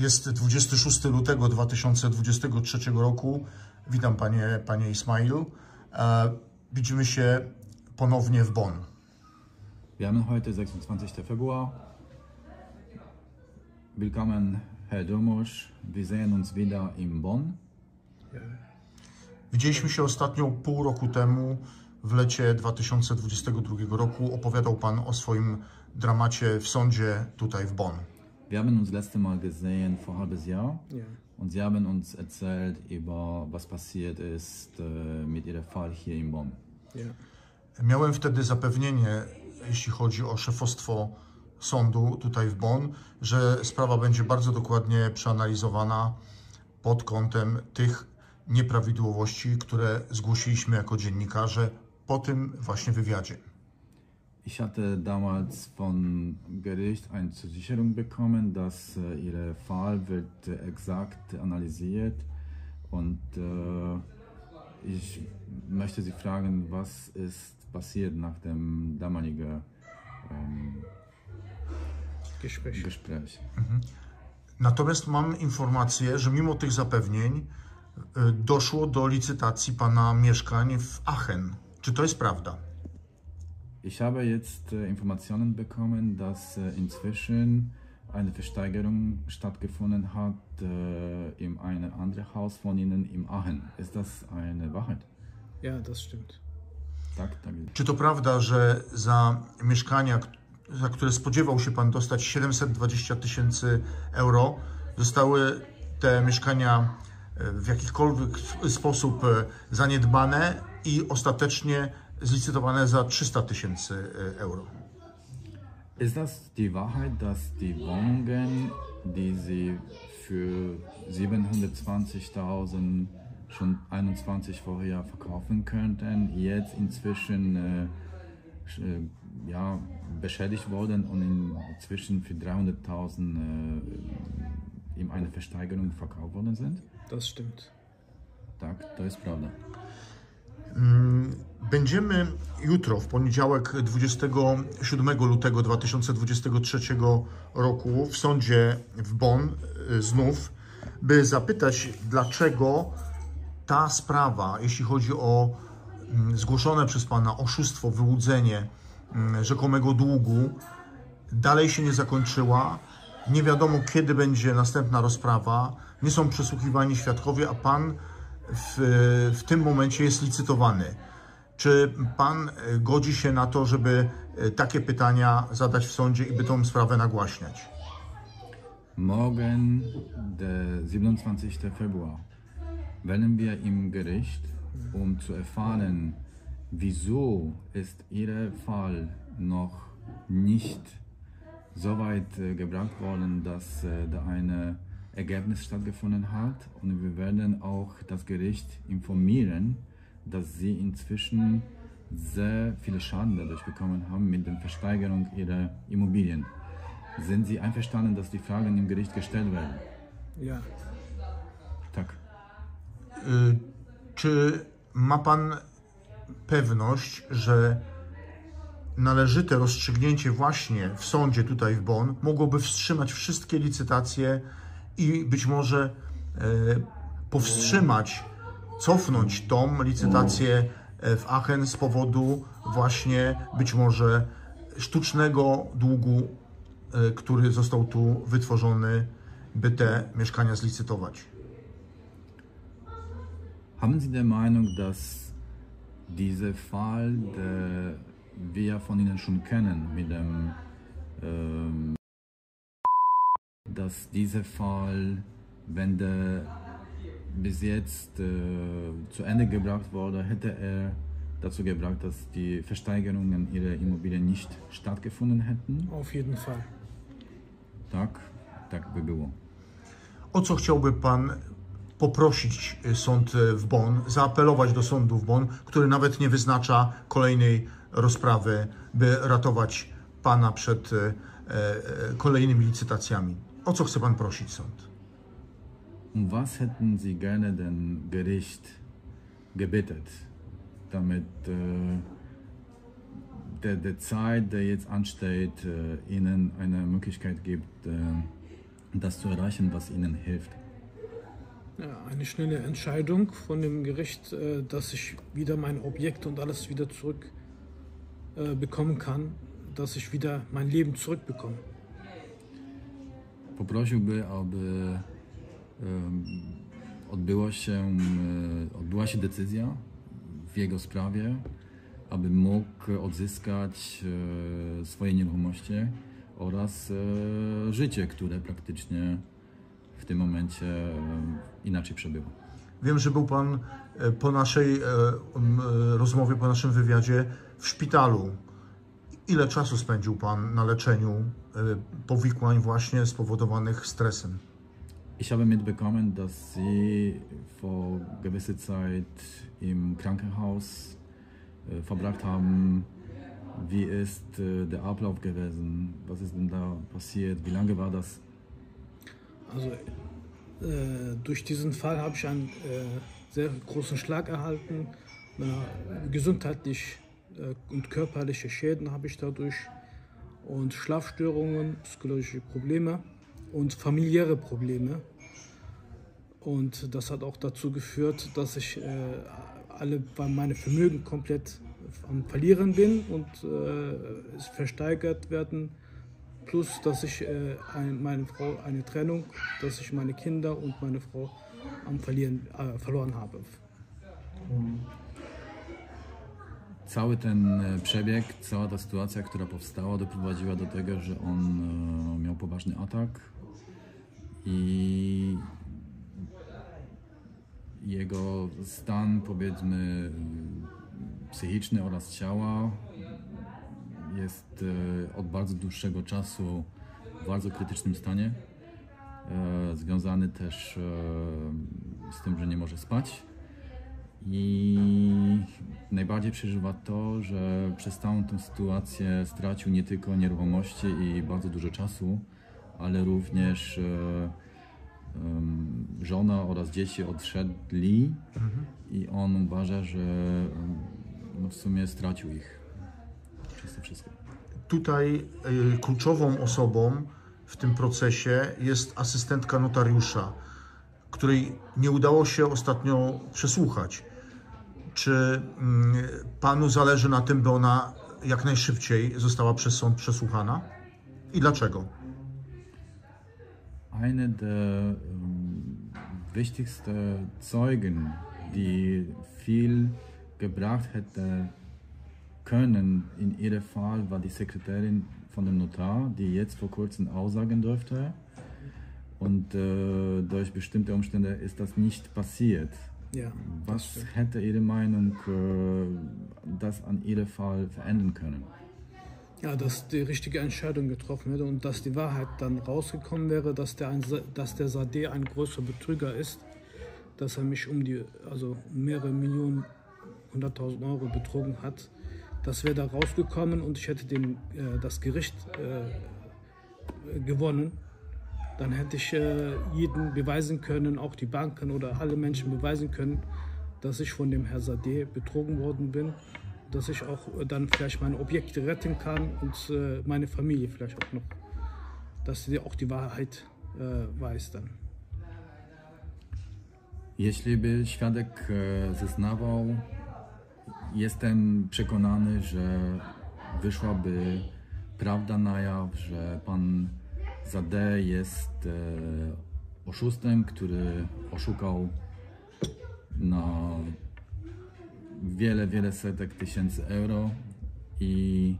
Jest 26 lutego 2023 roku. Witam panie, panie Ismail. E, widzimy się ponownie w Bonn. Wir haben heute 26. Februar. Willkommen, Herr Domusch. Wir sehen uns wieder in Bonn. Widzieliśmy się ostatnio pół roku temu, w lecie 2022 roku. Opowiadał pan o swoim dramacie w sądzie tutaj w Bonn. Wir haben uns letzte Mal gesehen vor halbes Jahr Ja. und Sie haben uns erzählt über was passiert ist äh, mit Ihrem Fall hier in Bonn. Ja. Miałem wtedy zapewnienie, jeśli chodzi o szefostwo sądu tutaj w Bonn, że sprawa będzie bardzo dokładnie przeanalizowana pod kątem tych nieprawidłowości, które zgłosiliśmy jako dziennikarze po tym właśnie wywiadzie. Ich hatte damals von Gericht eine Zusicherung bekommen, dass äh, Ihr Fall wird äh, exakt analysiert und äh, ich möchte Sie fragen, was ist passiert nach dem damaligen ähm, Gespräch. Gespräch. Natomiast mam informację, że mimo tych zapewnień y, doszło do licytacji pana mieszkań w Aachen. Czy to jest prawda? Ich habe jetzt äh, Informationen bekommen, dass äh, inzwischen eine Versteigerung stattgefunden hat äh, in einem anderen Haus von Ihnen im Aachen. Ist das eine Wahrheit? Ja, das stimmt. Tak, tak. Czy to prawda, że za mieszkania, za które spodziewał się pan dostać 720 tysięcy euro, zostały te mieszkania e, w jakikolwiek sposób e, zaniedbane i ostatecznie zlicytowane za 300 tysięcy e, euro? Ist das die Wahrheit, dass die Wohnungen, die Sie für 720.000 schon 21 vorher verkaufen könnten, jetzt inzwischen äh, äh, ja, beschädigt wurden und inzwischen für 300.000 äh, in einer Versteigerung verkauft worden sind? Das stimmt. Tak, to jest prawda. Będziemy jutro, w poniedziałek 27 lutego 2023 roku w sądzie w Bonn y, znów, by zapytać, dlaczego ta sprawa, jeśli chodzi o mm, zgłoszone przez Pana oszustwo, wyłudzenie mm, rzekomego długu, dalej się nie zakończyła. Nie wiadomo, kiedy będzie następna rozprawa. Nie są przesłuchiwani świadkowie, a Pan w, w tym momencie jest licytowany. Czy Pan e, godzi się na to, żeby e, takie pytania zadać w sądzie i by tą sprawę nagłaśniać? Morgen, der 27. Februar, werden wir im Gericht, um zu erfahren, wieso ist Ihr Fall noch nicht so weit äh, gebracht worden, dass äh, da ein Ergebnis stattgefunden hat. Und wir werden auch das Gericht informieren, dass Sie inzwischen sehr viele Schaden dadurch bekommen haben mit der Versteigerung Ihrer Immobilien. Sind Sie einverstanden, dass die Fragen im Gericht gestellt werden? Ja. Tak. Y, Czy ma Pan pewność, że należyte rozstrzygnięcie właśnie w sądzie tutaj w Bonn mogłoby wstrzymać wszystkie licytacje i być może e, powstrzymać, cofnąć tą licytację e, w Aachen z powodu właśnie być może sztucznego długu, e, który został tu wytworzony, by te mieszkania zlicytować? Haben Sie der Meinung, dass dieser Fall, der wir von Ihnen schon kennen, mit dem, ähm, dass dieser Fall, wenn der bis jetzt äh, zu Ende gebracht wurde, hätte er dazu gebracht, dass die Versteigerungen Ihrer Immobilien nicht stattgefunden hätten? Auf jeden Fall. Tak, tak by było. O co chciałby Pan poprosić y, sąd y, w Bonn, zaapelować do sądu w Bonn, który nawet nie wyznacza kolejnej rozprawy, by ratować Pana przed e, e, kolejnymi licytacjami? O co chce Pan prosić sąd? Um was hätten Sie gerne den Gericht gebeten, damit äh, der, der Zeit, der jetzt ansteht, äh, Ihnen eine Möglichkeit gibt, äh, das zu erreichen, was ihnen hilft. Ja, eine schnelle Entscheidung von dem Gericht, äh, dass ich wieder mein Objekt und alles wieder zurück äh, bekommen kann, dass ich wieder mein Leben zurückbekomme. Poprosiłby, aby em, odbyło się, odbyła się decyzja w jego sprawie, aby mógł odzyskać e, swoje nieruchomości oraz e, życie, które praktycznie w tym momencie inaczej przebywa. Wiem, że był Pan e, po naszej rozmowie, po naszym wywiadzie w szpitalu. Ile czasu spędził Pan na leczeniu e, powikłań właśnie spowodowanych stresem? Ich habe mitbekommen, dass Sie vor gewisser Zeit im Krankenhaus äh, verbracht haben. Wie ist äh, der Ablauf gewesen? Was ist denn da passiert? Wie lange war das? Also äh, durch diesen Fall habe ich einen äh, sehr großen Schlag erhalten. Äh, gesundheitlich und körperliche Schäden habe ich dadurch und Schlafstörungen, psychologische Probleme und familiäre Probleme. Und das hat auch dazu geführt, dass ich äh, alle meine Vermögen komplett am Verlieren bin und äh, es versteigert werden plus dass ich äh, ein, meine Frau eine Trennung, dass ich meine Kinder und meine Frau am Verlieren äh, verloren habe. Cały ten e, przebieg, cała ta sytuacja, która powstała, doprowadziła do tego, że on e, miał poważny atak i jego stan, powiedzmy, psychiczny oraz ciała jest e, od bardzo dłuższego czasu w bardzo krytycznym stanie. Związany też z tym, że nie może spać. I najbardziej przeżywa to, że przez całą tę sytuację stracił nie tylko nieruchomości i bardzo dużo czasu, ale również e, żona oraz dzieci odszedli i on uważa, że no w sumie stracił ich przez to wszystko. Tutaj y, kluczową osobą w tym procesie jest asystentka notariusza, której nie udało się ostatnio przesłuchać. Czy mm, panu zależy na tym, by ona jak najszybciej została przez sąd przesłuchana? I dlaczego? Eine der ähm, wichtigsten Zeugen, die viel gebracht hätte können in ihrem Fall, war die Sekretärin von dem Notar, die jetzt vor kurzem aussagen durfte. Und äh, durch bestimmte Umstände ist das nicht passiert. Ja, Was hätte Ihre Meinung äh, das an Ihrem Fall verändern können? Ja, dass die richtige Entscheidung getroffen wird und dass die Wahrheit dann rausgekommen wäre, dass der, ein, dass der Sade ein großer Betrüger ist, dass er mich um die, also mehrere Millionen, hunderttausend Euro betrogen hat. Das wäre da rausgekommen und ich hätte den, äh, das Gericht äh, gewonnen. Dann hätte ich äh, jeden beweisen können, auch die Banken oder alle Menschen beweisen können, dass ich von dem Herr Sade betrogen worden bin, dass ich auch äh, dann vielleicht meine Objekte retten kann und äh, meine Familie vielleicht auch noch, dass sie auch die Wahrheit äh, weiß dann. Jeśli by świadek e, zeznawał, jestem przekonany, że wyszłaby prawda na jaw, że pan Zade jest e, oszustem, który oszukał na wiele, wiele setek tysięcy euro i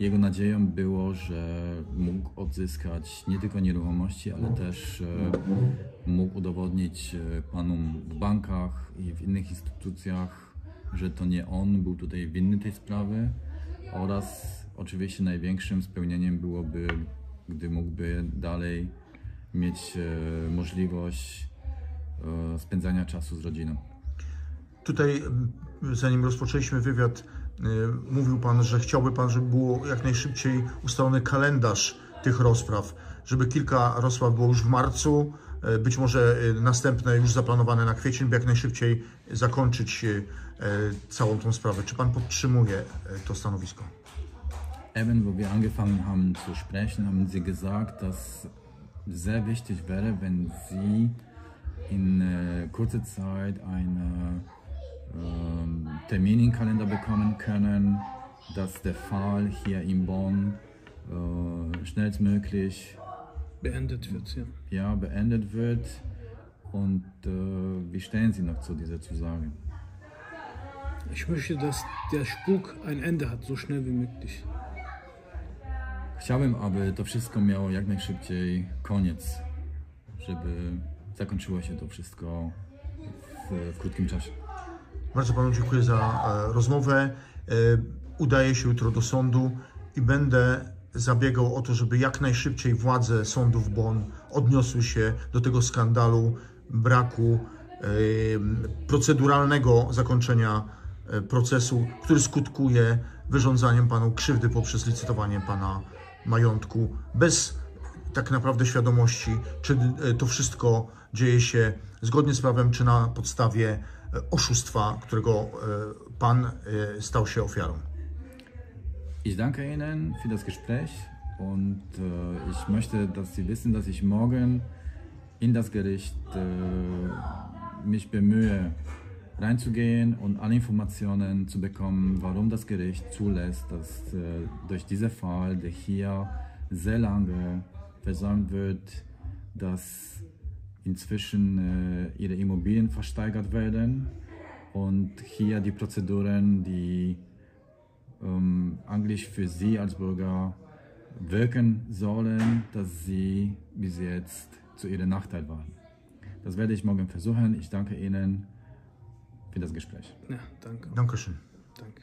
jego nadzieją było, że mógł odzyskać nie tylko nieruchomości, ale też e, mógł udowodnić e, panom w bankach i w innych instytucjach, że to nie on był tutaj winny tej sprawy oraz oczywiście największym spełnieniem byłoby, gdy mógłby dalej mieć e, możliwość e, spędzania czasu z rodziną. Tutaj, m, zanim rozpoczęliśmy wywiad, y, mówił Pan, że chciałby Pan, żeby było jak najszybciej ustalony kalendarz tych rozpraw, żeby kilka rozpraw było już w marcu, być może następne już zaplanowane na kwiecień, by jak najszybciej zakończyć całą tą sprawę. Czy Pan podtrzymuje to stanowisko? Eben, wo wir angefangen haben zu sprechen, haben Sie gesagt, dass sehr wichtig wäre, wenn Sie in äh, kurzer Zeit einen ähm, Termin im Kalender bekommen können, dass der Fall hier in Bonn äh, schnellstmöglich Beendet wird, ja. ja, beendet wird. Und äh, wie stehen Sie noch zu dieser Zusage? Ich möchte, dass der Spuk ein Ende hat, so schnell wie möglich. Chciałbym, aby to wszystko miało jak najszybciej koniec, żeby zakończyło się to wszystko w, w krótkim czasie. Bardzo panu dziękuję za e, rozmowę. E, udaję się jutro do sądu i będę zabiegał o to, żeby jak najszybciej władze sądów Bonn odniosły się do tego skandalu braku e, proceduralnego zakończenia procesu, który skutkuje wyrządzaniem panu krzywdy poprzez licytowanie pana majątku bez tak naprawdę świadomości, czy e, to wszystko dzieje się zgodnie z prawem, czy na podstawie e, oszustwa, którego e, pan stał się ofiarą. Ich danke Ihnen für das Gespräch und ich möchte, dass Sie wissen, dass ich morgen in das Gericht mich bemühe, reinzugehen und alle Informationen zu bekommen, warum das Gericht zulässt, dass äh, durch diesen Fall, der hier sehr lange versäumt wird, dass inzwischen äh, ihre Immobilien versteigert werden und hier die Prozeduren, die ähm, eigentlich für Sie als Bürger wirken sollen, dass sie bis jetzt zu Ihrem Nachteil waren. Das werde ich morgen versuchen. Ich danke Ihnen für das Gespräch. Ja, danke. Dankeschön. danke.